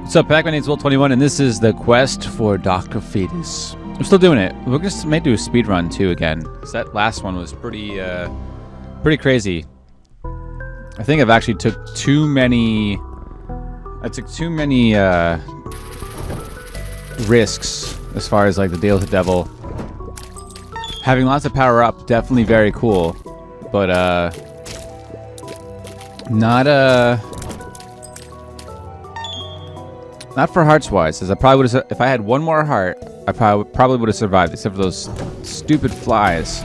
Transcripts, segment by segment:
What's up, Pac-Man? It's Wolv21, and this is the quest for Dr. Fetus. I'm still doing it. We're just may do a speed run too again. 'cause that last one was pretty, uh, pretty crazy. I think I've actually took too many. I took too many uh, risks as far as like the deal with the devil. Having lots of power up, definitely very cool, but uh, not uh not for hearts wise, as I probably would have. If I had one more heart, I probably probably would have survived, except for those stupid flies.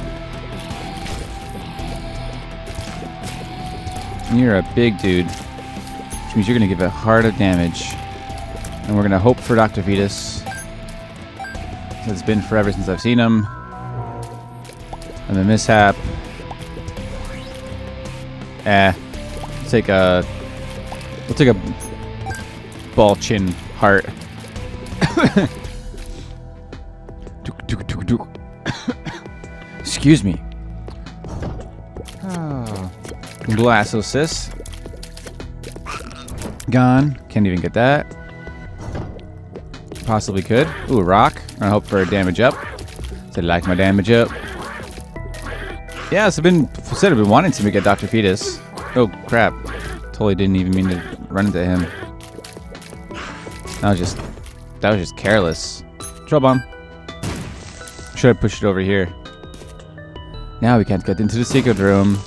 You're a big dude, which means you're gonna give a heart of damage, and we're gonna hope for Dr. Fetus. It's been forever since I've seen him. And the mishap. Eh. Take a. We'll take a ball chin heart. Excuse me. Oh. Gone. Can't even get that. Possibly could. Ooh, rock. I hope for a damage up. I like my damage up. Yes, I've been said I've been wanting to get Dr. Fetus. Oh crap. Totally didn't even mean to run into him. That was just that was just careless. Troll bomb. Should have pushed it over here. Now we can't get into the secret room.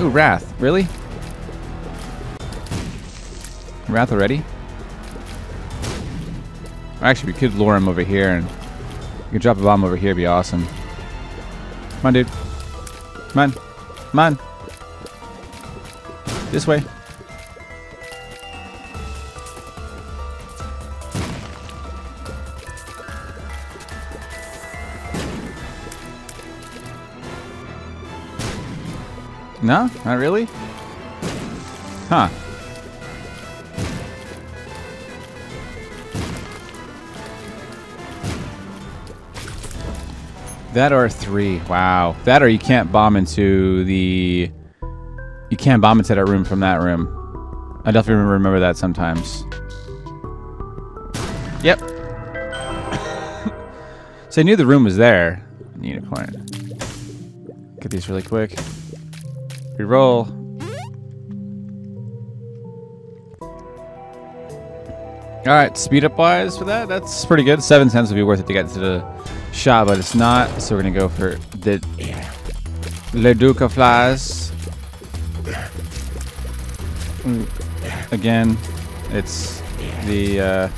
Ooh, Wrath. Really? Wrath already? Actually, we could lure him over here and we could drop a bomb over here. Be awesome. Come on, dude. Come on. Come on. This way. No? Not really? Huh. That or three. Wow. That or you can't bomb into the... You can't bomb into that room from that room. I definitely remember that sometimes. Yep. so I knew the room was there. Unicorn. Get these really quick. Reroll. Alright, speed up wise for that, that's pretty good. Seven cents would be worth it to get to the shot, but it's not. So we're gonna go for the Leduca flies. Mm, Again, it's the uh,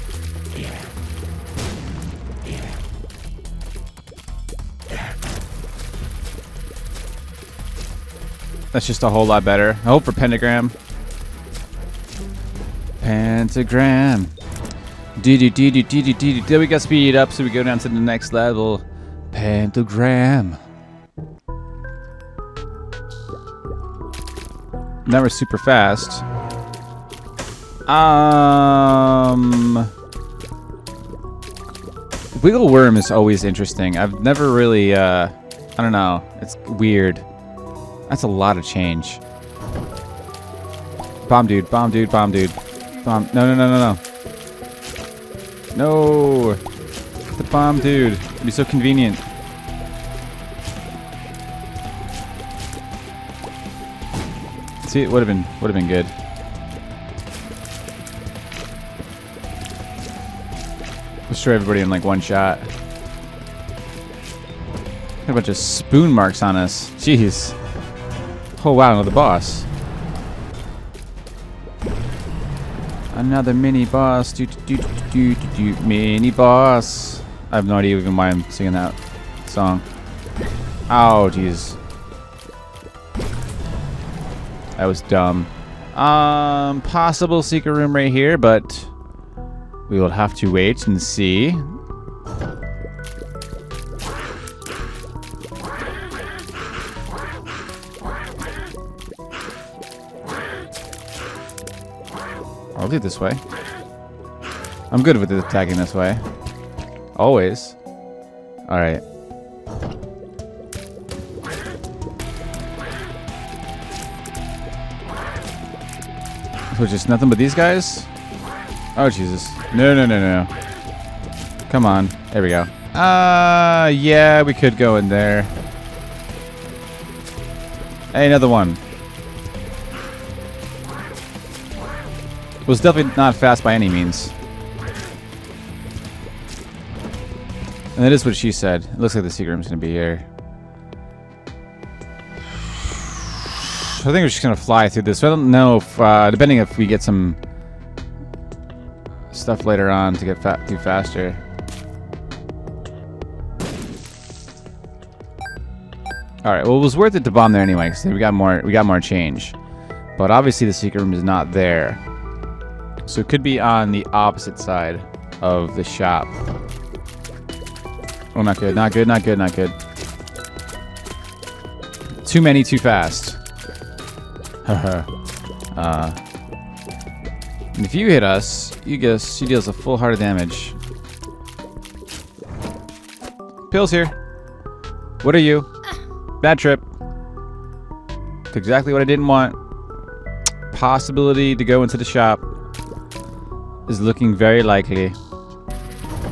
That's just a whole lot better. I hope for pentagram. Pentagram. Do do do do. Then we got speed up, so we go down to the next level. Pentagram. Now we're super fast. Um. Wiggle worm is always interesting. I've never really, uh, I don't know. It's weird. That's a lot of change. Bomb dude, bomb dude, bomb dude. Bomb. No, no, no, no, no. No. The bomb dude. It'd be so convenient. See, it would have been would have been good. Destroy everybody in like one shot. Got a bunch of spoon marks on us. Jeez. Oh wow, another boss. Another mini boss. Do, do, do, do, mini boss. I have no idea even why I'm singing that song. Oh, jeez. That was dumb. Um, possible secret room right here, but we will have to wait and see. I'll do it this way. I'm good with attacking this way. Always. Alright. So just nothing but these guys? Oh, Jesus. No, no, no, no. Come on. There we go. Uh, yeah, we could go in there. Hey, another one. Was definitely not fast by any means. And that is what she said. It looks like the secret room's gonna be here. I think we're just gonna fly through this. I don't know if, uh, depending if we get some stuff later on to get fa through faster. All right. Well, it was worth it to bomb there anyway, because we got more. We got more change. But obviously, the secret room is not there. So it could be on the opposite side of the shop. Oh, not good. Not good. Not good. Not good. Too many. Too fast. uh, and if you hit us, you guess she deals a full heart of damage. Pills here. What are you? Bad trip. It's exactly what I didn't want. Possibility to go into the shop is looking very likely.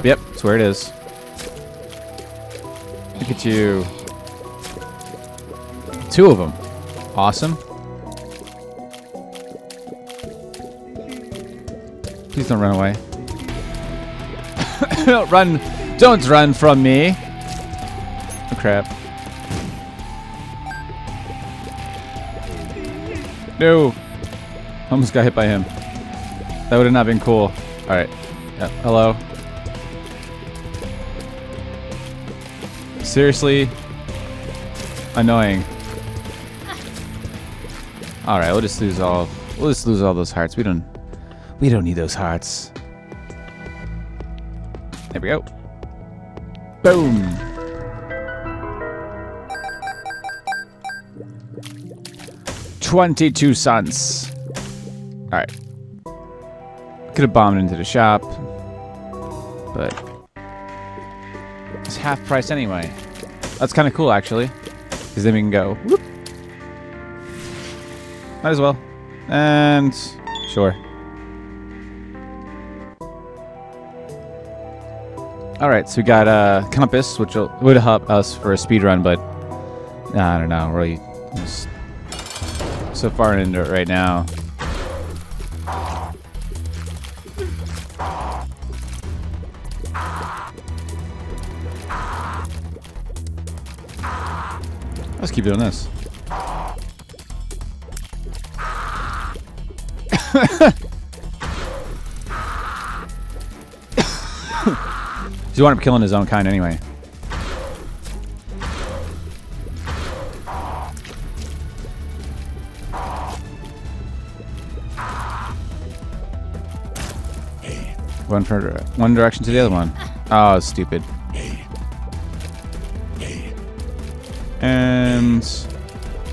Yep, that's where it is. Look at you. Two of them. Awesome. Please don't run away. don't run. Don't run from me. Oh, crap. No. Almost got hit by him. That would have not been cool. Alright. Yeah. Hello. Seriously? Annoying. Alright, we'll just lose all we'll just lose all those hearts. We don't we don't need those hearts. There we go. Boom. Twenty-two cents. All right. Could have bombed into the shop, but it's half price anyway. That's kind of cool, actually, because then we can go. Whoop. Might as well. And sure. All right, so we got a uh, compass, which would help us for a speed run, but I don't know. Really, so far into it right now. Let's keep doing this. He's wound up killing his own kind anyway. One for one direction to the other one. Oh, stupid.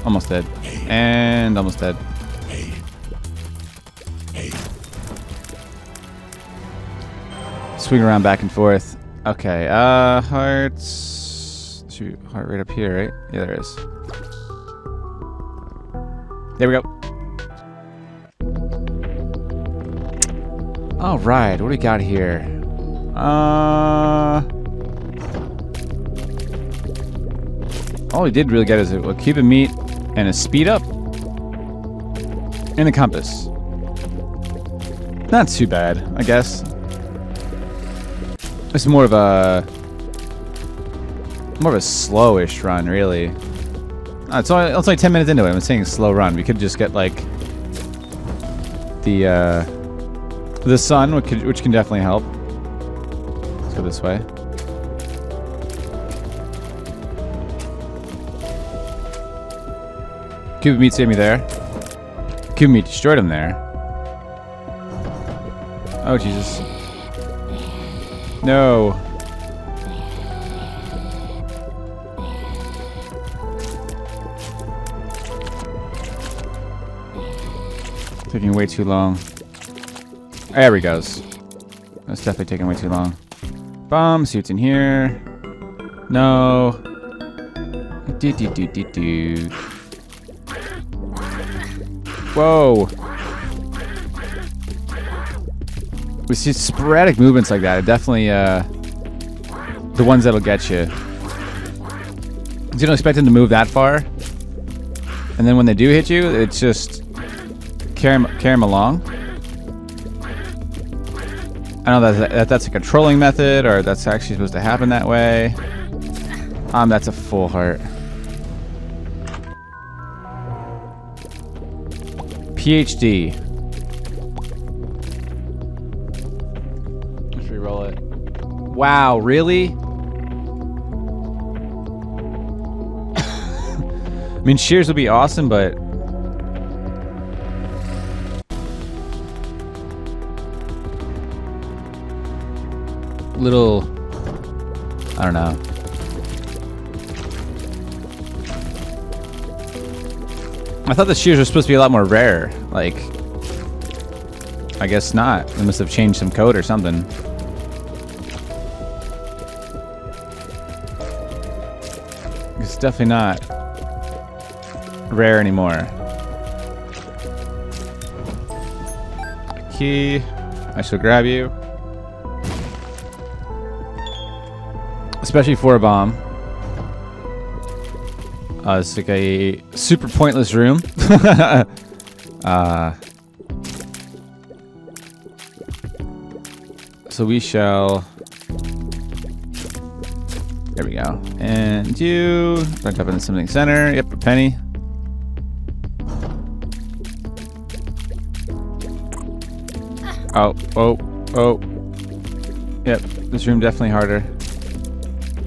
Almost dead. And almost dead. Swing around back and forth. Okay, uh, hearts. Shoot, heart rate up here, right? Yeah, there is. There we go. All right, what do we got here? Uh, all we did really get is a, of meat and a speed up and a compass. Not too bad, I guess. It's more of a more of a slowish run, really. Uh, it's only it's only ten minutes into it. I'm saying slow run. We could just get like the uh, the sun, which, could, which can definitely help. Let's go this way. Cube meat saved me there. Cube meat destroyed him there. Oh Jesus. No. Taking way too long. There he goes. That's definitely taking way too long. Bomb, see what's in here. No. Do do do do do. Whoa. We see sporadic movements like that. Definitely uh, the ones that'll get you. You don't expect them to move that far. And then when they do hit you, it's just carry them, carry them along. I know that, that that's a controlling method, or that's actually supposed to happen that way. Um, that's a full heart. PhD. Let's re-roll it. Wow, really? I mean, shears would be awesome, but little I don't know. I thought the shears were supposed to be a lot more rare. Like, I guess not. They must have changed some code or something. It's definitely not rare anymore. Key. I shall grab you. Especially for a bomb. Uh, it's like a super pointless room. uh, so we shall. There we go. And you back up in the something center. Yep, a penny. Oh, oh, oh. Yep, this room definitely harder.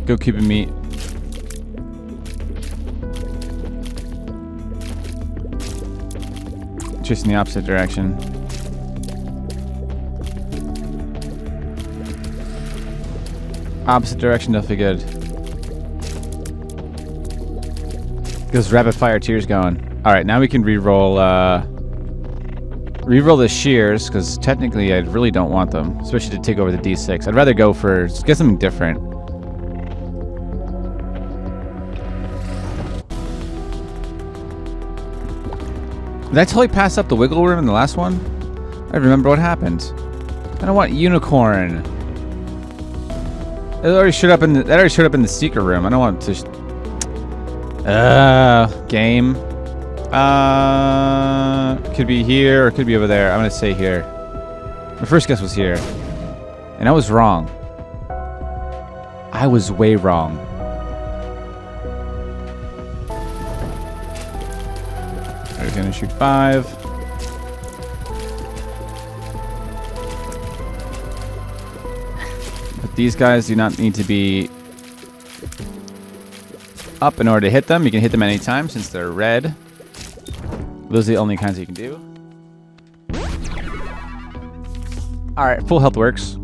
Go keep it meat. Just in the opposite direction. Opposite direction, definitely good. Goes rapid fire tears going. Alright, now we can re-roll, uh... Re-roll the shears, because technically I really don't want them. Especially to take over the D6. I'd rather go for... Get something different. Did I totally pass up the wiggle worm in the last one? I remember what happened. I don't want unicorn. It already showed up in the, that already showed up in the secret room. I don't want to. Uh, game. Uh, could be here or could be over there. I'm gonna say here. My first guess was here, and I was wrong. I was way wrong. Shoot five. But these guys do not need to be up in order to hit them. You can hit them anytime since they're red. Those are the only kinds you can do. Alright, full health works.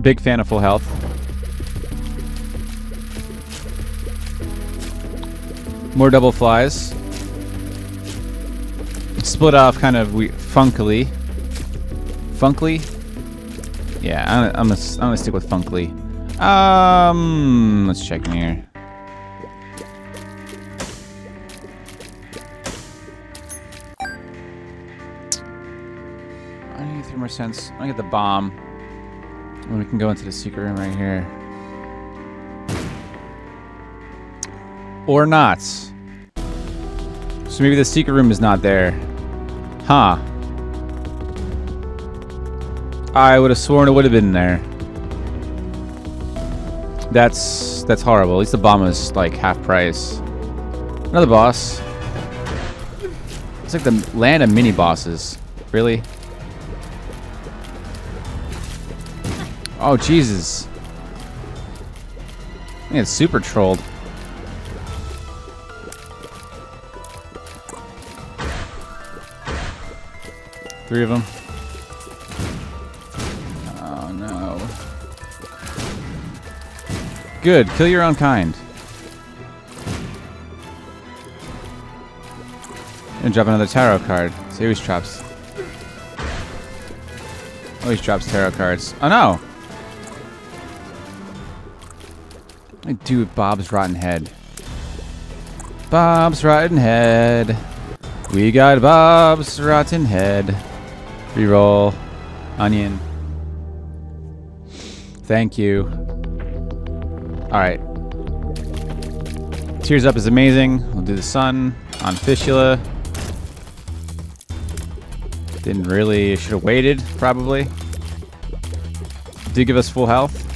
Big fan of full health. More double flies. Split off kind of we funkily. Funkly? Yeah, I'm, I'm, gonna, I'm gonna stick with funkly. Um, let's check in here. I need three more cents. I get the bomb. And we can go into the secret room right here. Or not. So maybe the secret room is not there. Huh. I would have sworn it would have been there. That's that's horrible. At least the bomb is like half price. Another boss. It's like the land of mini bosses. Really? Oh Jesus. Think it's super trolled. Three of them. Oh no. Good. Kill your own kind. And drop another tarot card. Series traps. Oh, Always drops tarot cards. Oh no! I do Bob's Rotten Head. Bob's Rotten Head. We got Bob's Rotten Head. Reroll. Onion. Thank you. Alright. Tears Up is amazing. We'll do the sun on Fistula. Didn't really, should have waited, probably. Do give us full health.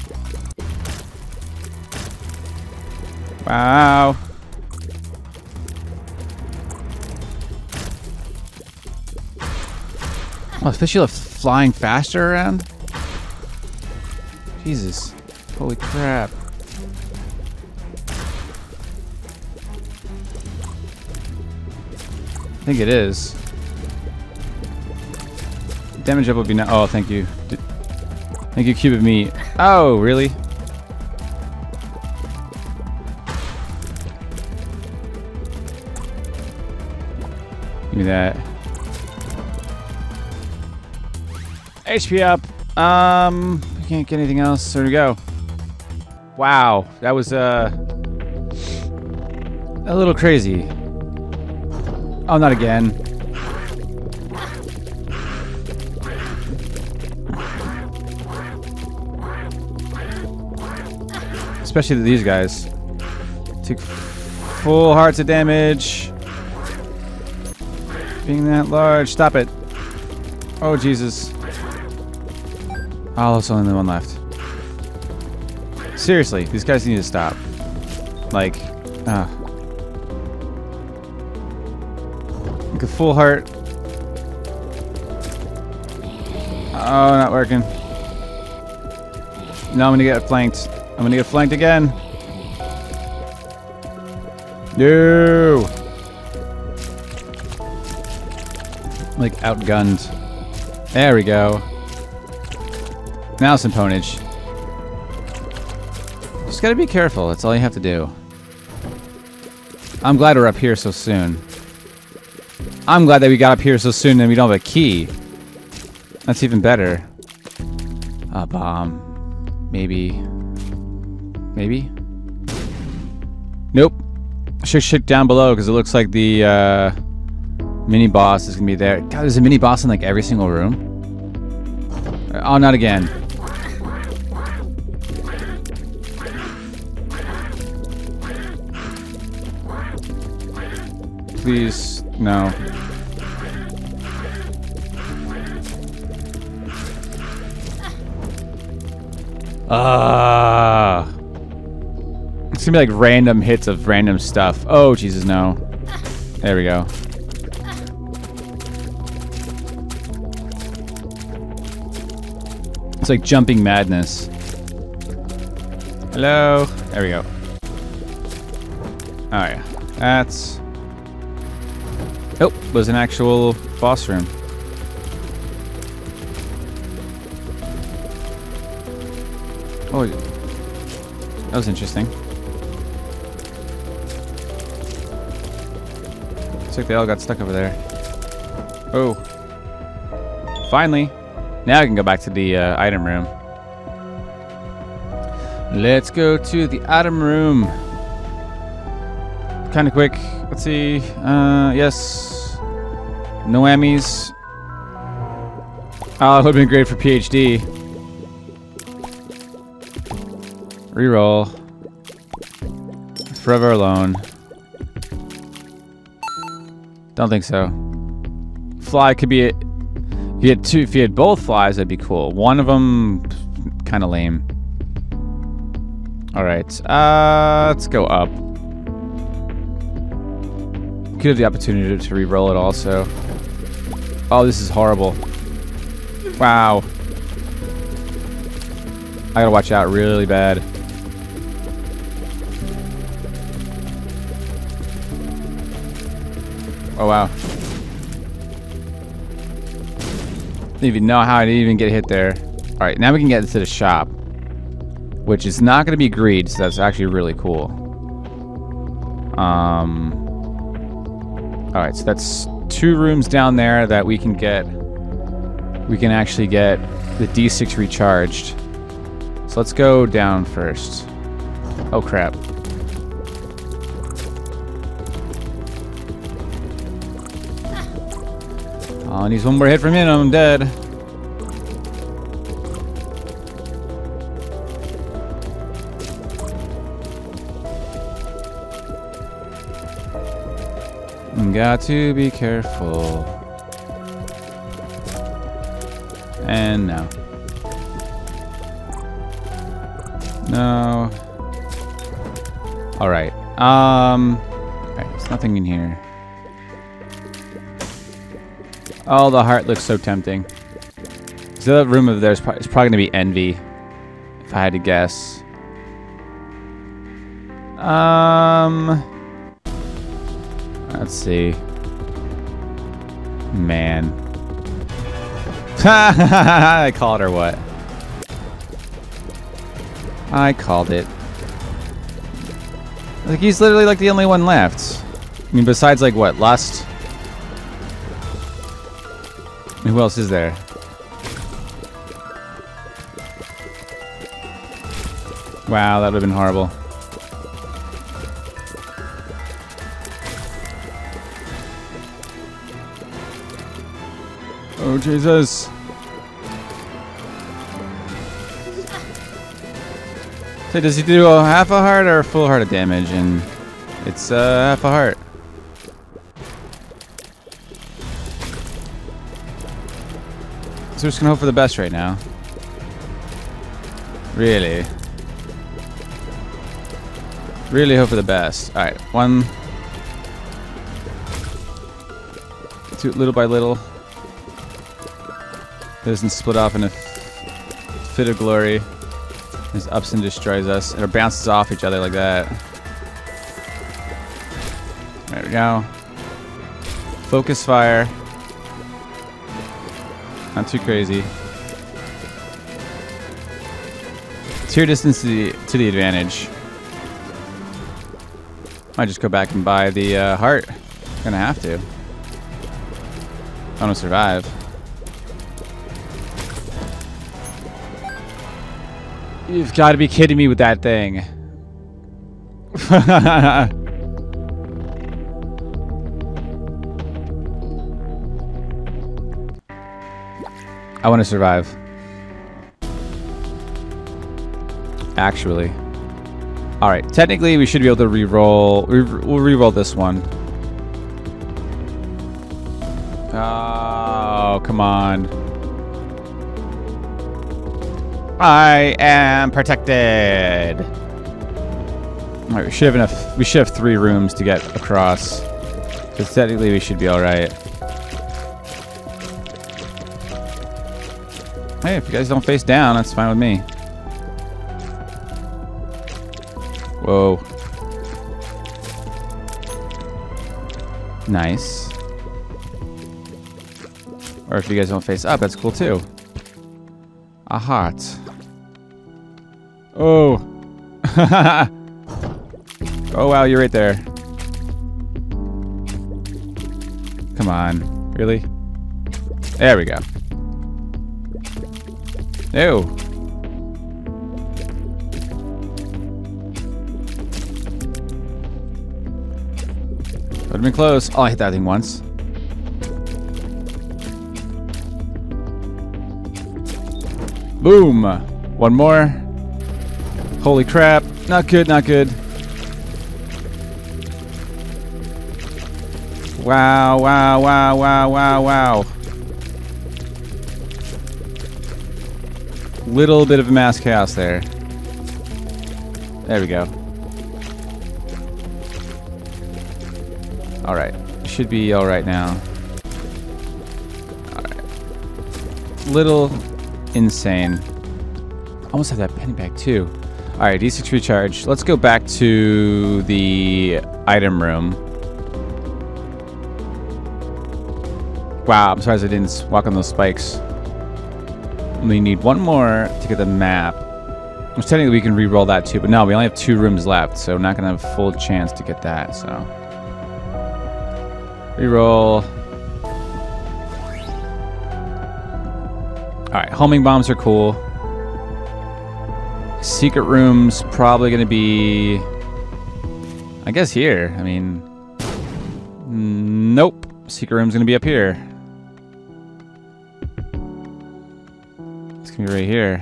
Wow. Oh, Fistula flying faster around? Jesus. Holy crap. I think it is. Damage up would be no- oh, thank you. D thank you, cube of meat. Oh, really? Give me that. HP up. Um, I can't get anything else. There we go. Wow, that was uh a little crazy. Oh, not again. Especially these guys. Took full hearts of damage. Being that large. Stop it. Oh, Jesus. Oh, there's only the one left. Seriously, these guys need to stop. Like, ah. Like a full heart. Oh, not working. Now I'm gonna get flanked. I'm gonna get flanked again. No. Like outgunned. There we go. Now some ponage. Just gotta be careful. That's all you have to do. I'm glad we're up here so soon. I'm glad that we got up here so soon and we don't have a key. That's even better. A bomb. Maybe. Maybe? Nope. Should check down below because it looks like the uh, mini boss is gonna be there. God, there's a mini boss in like every single room. Oh, not again. Please, no. Ah. it's gonna be like random hits of random stuff. Oh, Jesus, no. There we go. It's like jumping madness. Hello? There we go. Oh yeah. That's... Oh, was an actual boss room. Oh, that was interesting. Looks like they all got stuck over there. Oh. Finally. Now I can go back to the uh, item room. Let's go to the item room. Kind of quick. Let's see. Uh, yes. No Emmys. Oh, it would have been great for PhD. Reroll. Forever alone. Don't think so. Fly could be. A, if you had two, if you had both flies, that'd be cool. One of them, kind of lame. All right. Uh, let's go up. Could have the opportunity to re-roll it also. Oh, this is horrible. Wow. I gotta watch out really bad. Oh, wow. Didn't even know how I didn't even get hit there. Alright, now we can get to the shop. Which is not going to be greed, so that's actually really cool. Um... Alright, so that's two rooms down there that we can get we can actually get the D6 recharged. So let's go down first. Oh crap. Oh, needs one more hit from him, I'm dead. Got to be careful. And now. No. Alright. Um. Alright, there's nothing in here. Oh, the heart looks so tempting. So that room over there is is probably going to be envy. If I had to guess. Um. Let's see. Man. I called her what? I called it. Like he's literally like the only one left. I mean, besides like what, Lust? Who else is there? Wow, that would have been horrible. Oh, Jesus. So does he do a half a heart or a full heart of damage? And it's uh, half a heart. So we're just gonna hope for the best right now. Really? Really hope for the best. Alright, one. Two, little by little. Doesn't split off in a fit of glory. Just ups and destroys us. Or bounces off each other like that. There we go. Focus fire. Not too crazy. Tier distance to the, to the advantage. Might just go back and buy the uh, heart. Gonna have to. I want to survive. You've got to be kidding me with that thing. I want to survive. Actually. Alright, technically we should be able to re-roll. We'll re-roll this one. Oh, come on. I am protected. All right, we should have enough. We should have three rooms to get across. So technically, we should be all right. Hey, if you guys don't face down, that's fine with me. Whoa. Nice. Or if you guys don't face up, that's cool too. A heart. Oh. oh, wow, you're right there. Come on. Really? There we go. Ew. Would have been close. Oh, I hit that thing once. Boom. One more. Holy crap. Not good, not good. Wow, wow, wow, wow, wow, wow. Little bit of mass chaos there. There we go. Alright. Should be alright now. Alright. Little insane. Almost have that penny back too. Alright, D6 recharge. Let's go back to the item room. Wow, I'm surprised I didn't walk on those spikes. We need one more to get the map. I Which technically we can re-roll that too, but no, we only have two rooms left, so we're not to have a full chance to get that, so. Re-roll. homing bombs are cool. Secret rooms probably going to be, I guess here. I mean, nope. Secret room's going to be up here. It's going to be right here.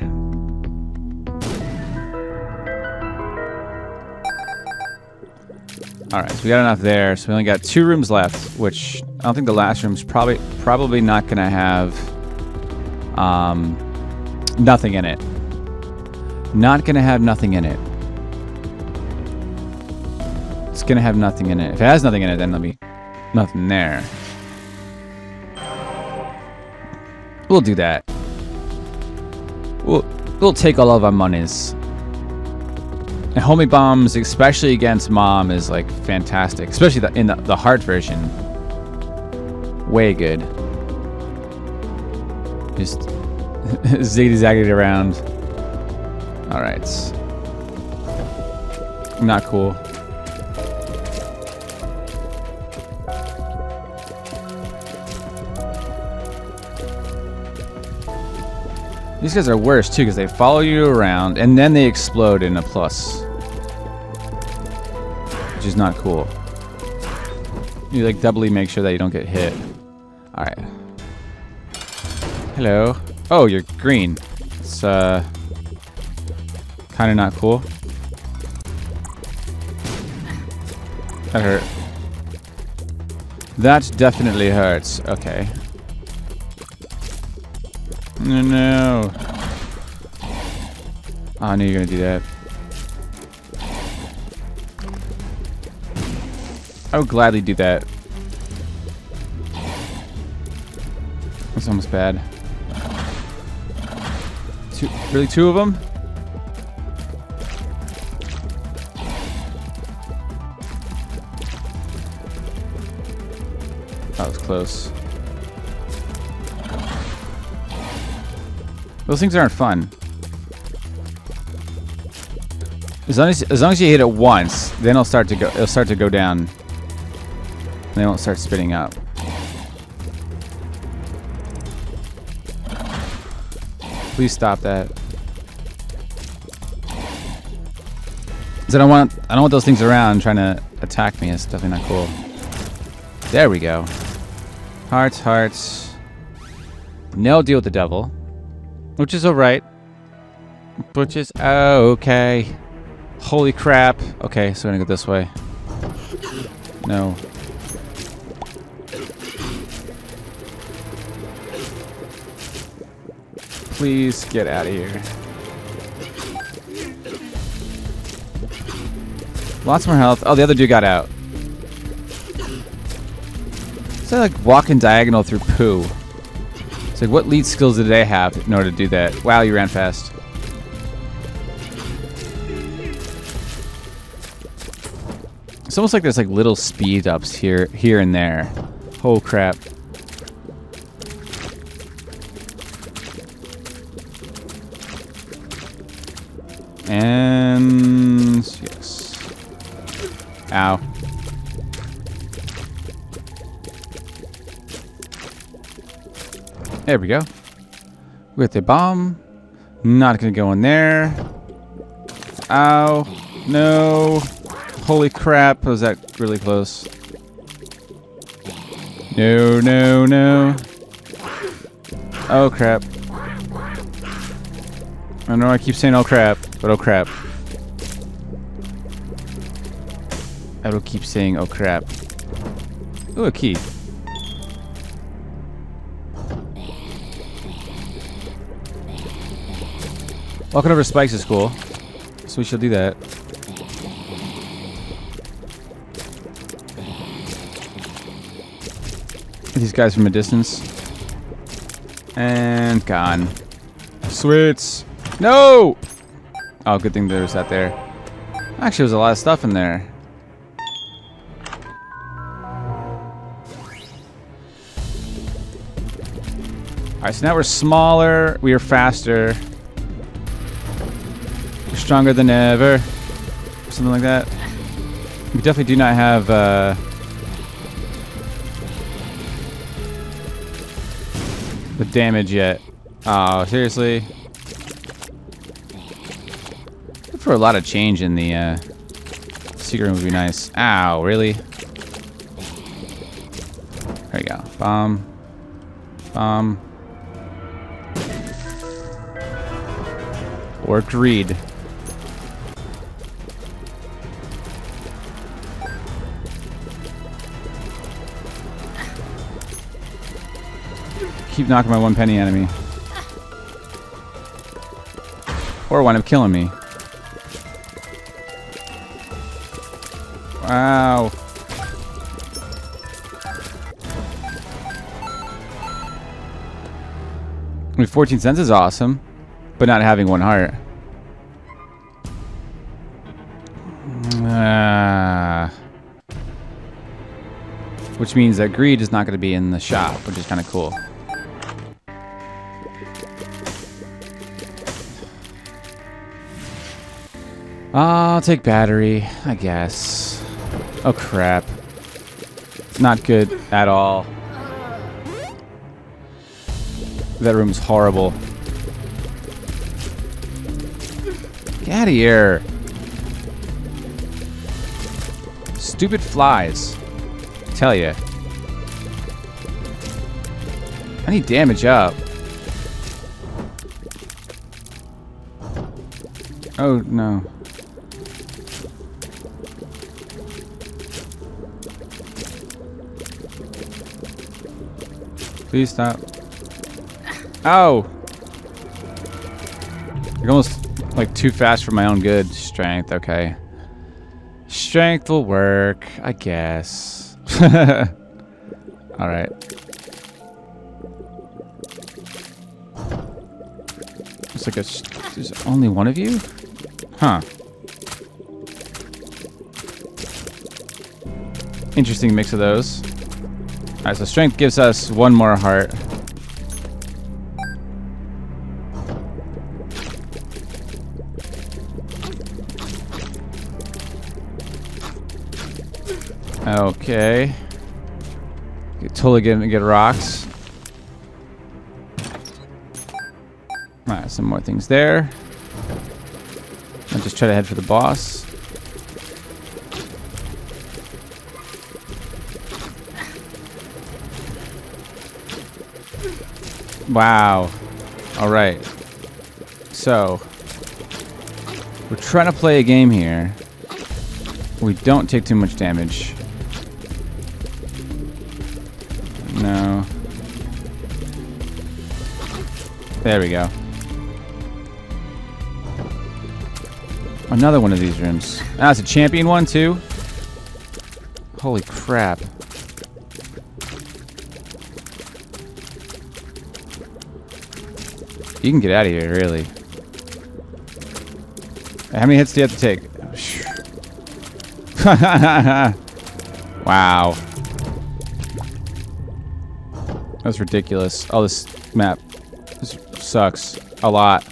All right, so we got enough there. So we only got two rooms left, which I don't think the last room's probably probably not gonna have um, nothing in it. Not gonna have nothing in it. It's gonna have nothing in it. If it has nothing in it, then there'll be nothing there. We'll do that. We'll we'll take all of our monies. And homing bombs, especially against mom, is like fantastic. Especially the, in the, the hard version. Way good. Just ziggy zagging around. Alright. Not cool. These guys are worse too because they follow you around and then they explode in a plus. Which is not cool. You like doubly make sure that you don't get hit. Alright. Hello. Oh, you're green. It's uh kinda not cool. That hurt. That definitely hurts. Okay. No, no. Ah, oh, I knew you were gonna do that. I would gladly do that. That's almost bad. Two, really, two of them? Close. Those things aren't fun. As long as, as long as you hit it once, then it'll start to go. It'll start to go down. They won't start spitting up. Please stop that. Cause I don't want I don't want those things around trying to attack me. It's definitely not cool. There we go. Hearts, hearts. No deal with the devil. Which is alright. Which is oh, okay. Holy crap. Okay, so we're gonna go this way. No. Please get out of here. Lots more health. Oh, the other dude got out. Like walking diagonal through poo. It's like, what lead skills did they have in order to do that? Wow, you ran fast. It's almost like there's like little speed ups here, here and there. Oh crap. And yes. Ow. There we go. With the bomb. Not gonna go in there. Ow. No. Holy crap, was that really close? No, no, no. Oh crap. I know I keep saying oh crap, but oh crap. I will keep saying oh crap. Ooh, a key. Walking over spikes is cool. So we shall do that. These guys from a distance. And gone. Sweets. No! Oh, good thing there was that there. Actually, there's a lot of stuff in there. Alright, so now we're smaller, we are faster. Stronger than ever. Something like that. We definitely do not have, uh... The damage yet. Oh, seriously? For a lot of change in the uh, secret room would be nice. Ow, really? There you go. Bomb. Bomb. Or greed. Keep knocking my one penny enemy. Or wind up killing me. Wow. I mean, 14 cents is awesome, but not having one heart. Uh, which means that greed is not going to be in the shop, which is kind of cool. I'll take battery, I guess. Oh crap. Not good at all. That room's horrible. Get out of here. Stupid flies. I tell you. I need damage up. Oh, no. Please stop. Oh! You're almost like too fast for my own good. Strength, okay. Strength will work, I guess. Alright. It's like a... There's only one of you? Huh. Interesting mix of those. Alright, so strength gives us one more heart. Okay. totally gonna get rocks. Alright, some more things there. I'll just try to head for the boss. Wow. Alright. So, we're trying to play a game here. We don't take too much damage. No. There we go. Another one of these rooms. Ah, it's a champion one too? Holy crap. You can get out of here, really. How many hits do you have to take? wow. That's ridiculous. Oh, this map this sucks a lot.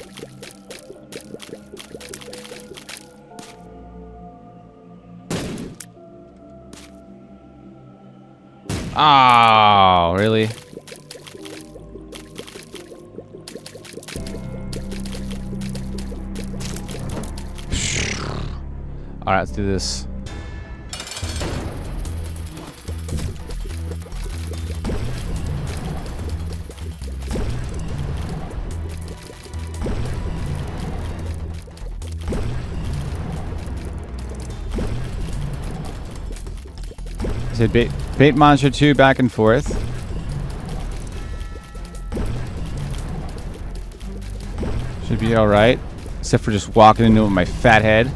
Oh, really? Alright, let's do this. So bait, bait Monstro 2 back and forth. Should be alright. Except for just walking into it with my fat head.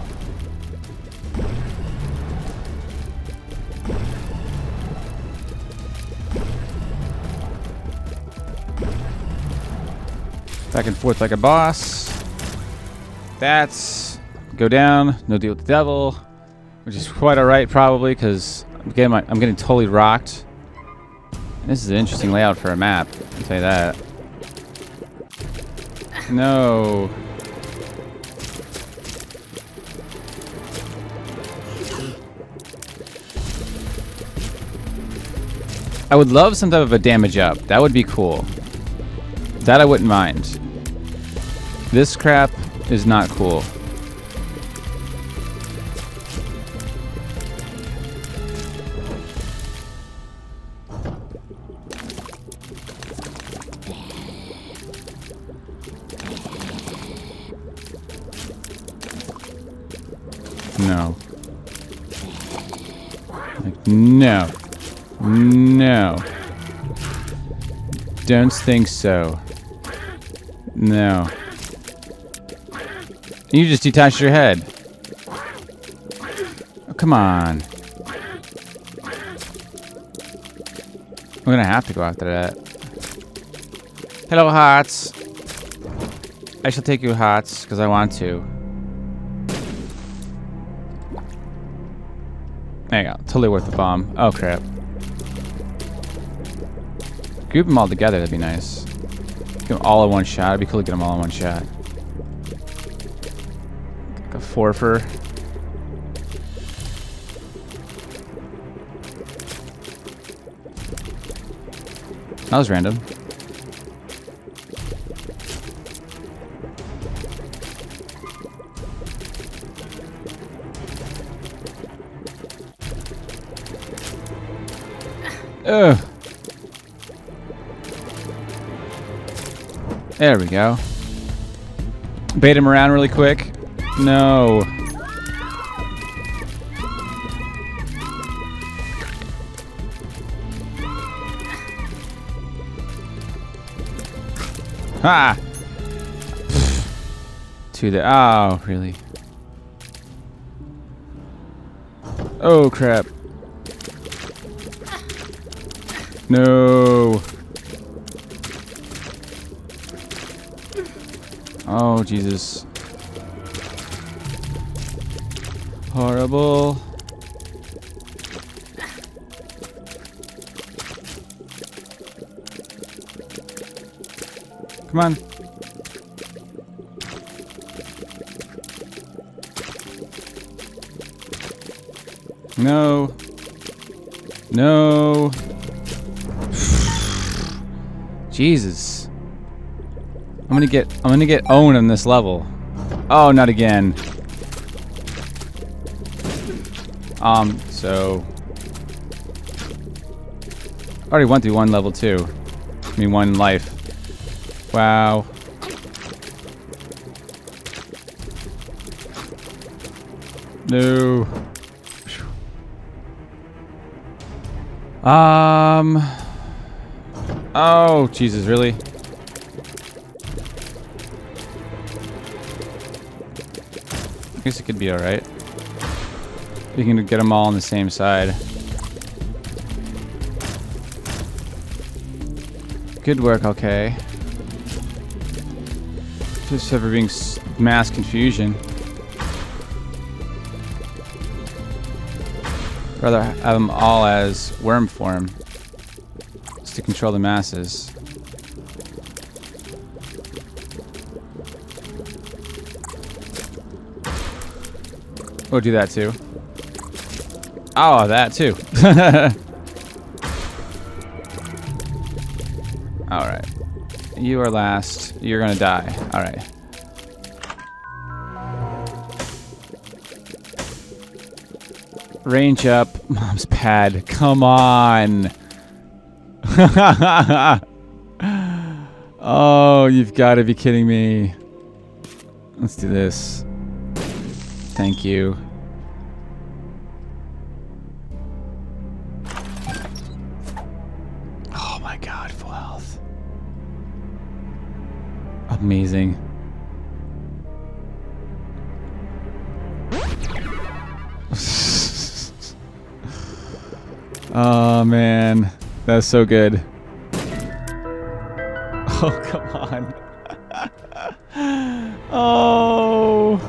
Back and forth like a boss. That's go down, no deal with the devil, which is quite alright probably because I'm getting my I'm getting totally rocked. This is an interesting layout for a map. I'll tell you that. No. I would love some type of a damage up. That would be cool. That I wouldn't mind. This crap is not cool. No. Like, no. No. Don't think so. No. You just detached your head. Oh, come on. I'm gonna have to go after that. Hello, Hearts. I shall take you, Hearts, because I want to. There you go. Totally worth the bomb. Oh, crap. Group them all together, that'd be nice. Get them all in one shot. It'd be cool to get them all in one shot. That was random. Ugh. There we go. Bait him around really quick. No. Ha! to the oh, really? Oh crap! No. Oh Jesus! Horrible. Come on. No. No. Jesus. I'm gonna get I'm gonna get owned on this level. Oh, not again. Um, so already went through one level too. I mean one life. Wow. No. Um. Oh, Jesus, really? I guess it could be alright. You can get them all on the same side. Good work, okay. Just ever being mass confusion. Rather have them all as worm form. Just to control the masses. We'll do that too. Oh, that too. Alright. You are last. You're gonna die. Alright. Range up. Mom's pad. Come on. oh, you've got to be kidding me. Let's do this. Thank you. Amazing. oh man, that's so good. Oh, come on. oh.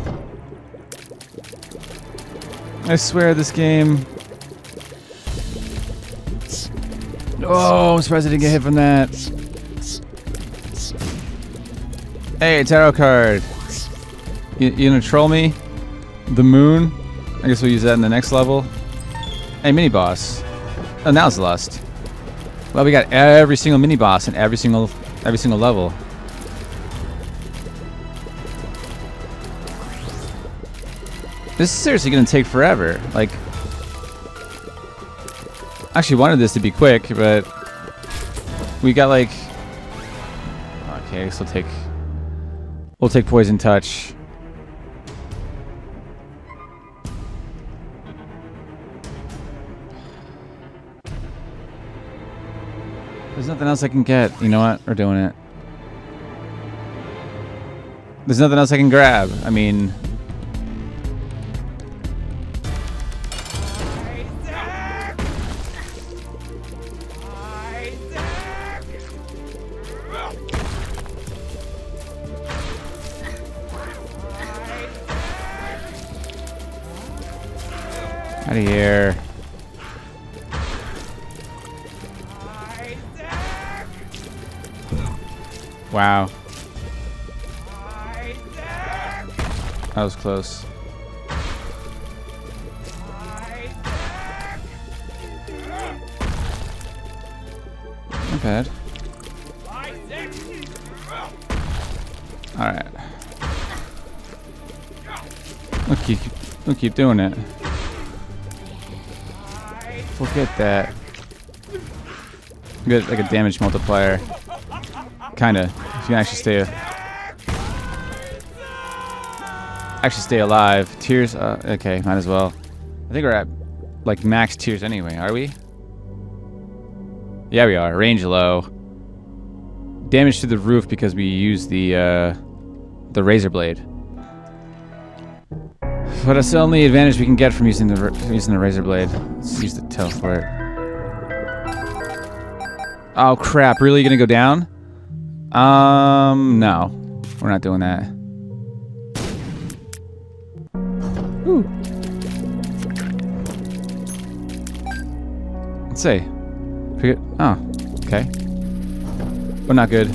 I swear this game. Oh, I'm surprised I didn't get hit from that. Hey, tarot card. You, you gonna troll me? The moon? I guess we'll use that in the next level. Hey, mini boss. Oh, now it's lust. Well, we got every single mini boss in every single every single level. This is seriously gonna take forever. Like, actually wanted this to be quick, but we got like. Okay, this will take We'll take poison touch. There's nothing else I can get. You know what? We're doing it. There's nothing else I can grab. I mean, was close. Not bad. Alright. We'll keep, we'll keep doing it. Forget that. Get like a damage multiplier. Kinda. If you can actually stay actually stay alive. Tears uh, okay, might as well. I think we're at like max tears anyway, are we? Yeah we are. Range low. Damage to the roof because we use the uh, the razor blade. But that's the only advantage we can get from using the using the razor blade. Let's use the teleport. Oh crap! Really gonna go down? Um, no, we're not doing that. Ooh. Let's see. Forget. Oh, ah, okay. But not good.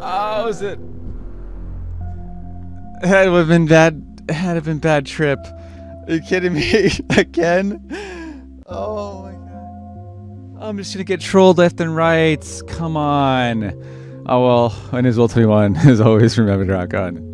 Oh, is it? That would have been bad. Had have been bad trip. Are you kidding me again? Oh my god! I'm just gonna get trolled left and right. Come on. Oh well. When is Wolv21 is always remember to rock on.